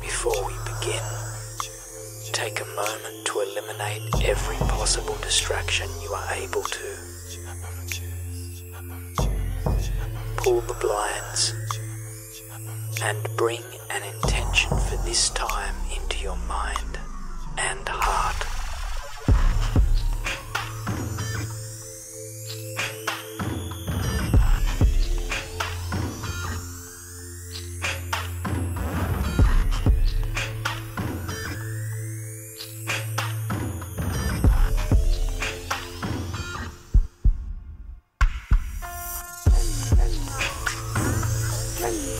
Before we begin, take a moment to eliminate every possible distraction you are able to. Pull the blinds and bring an intention for this time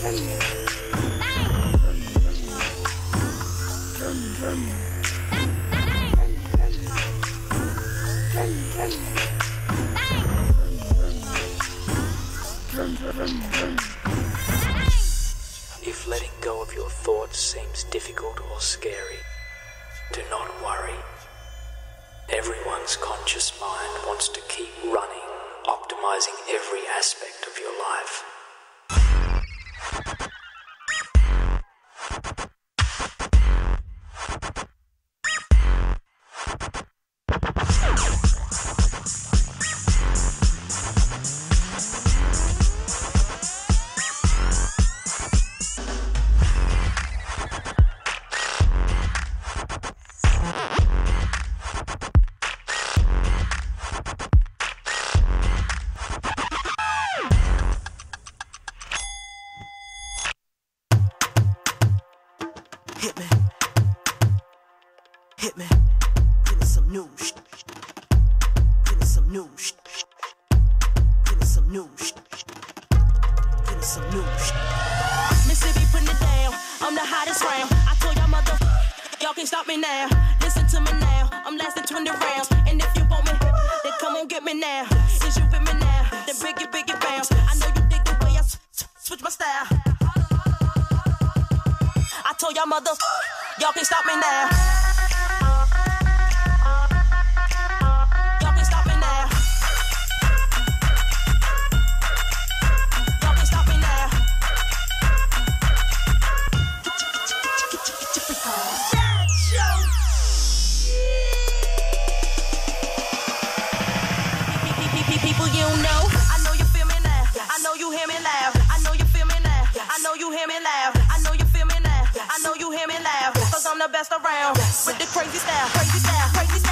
If letting go of your thoughts seems difficult or scary, do not worry. Everyone's conscious mind wants to keep running, optimizing every aspect Hit me. Hit me. Give me some new sh- Give me some new sh- Give me some new sh- Give me some new sh- Mississippi putting it down. I'm the hottest round. I told y'all mother, y'all can't stop me now. Listen to me now. I'm lasting 20 rounds. Mother, y'all can't stop me now. Can't stop me I'm the best around. With the crazy style, crazy style, crazy style.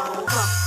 Oh,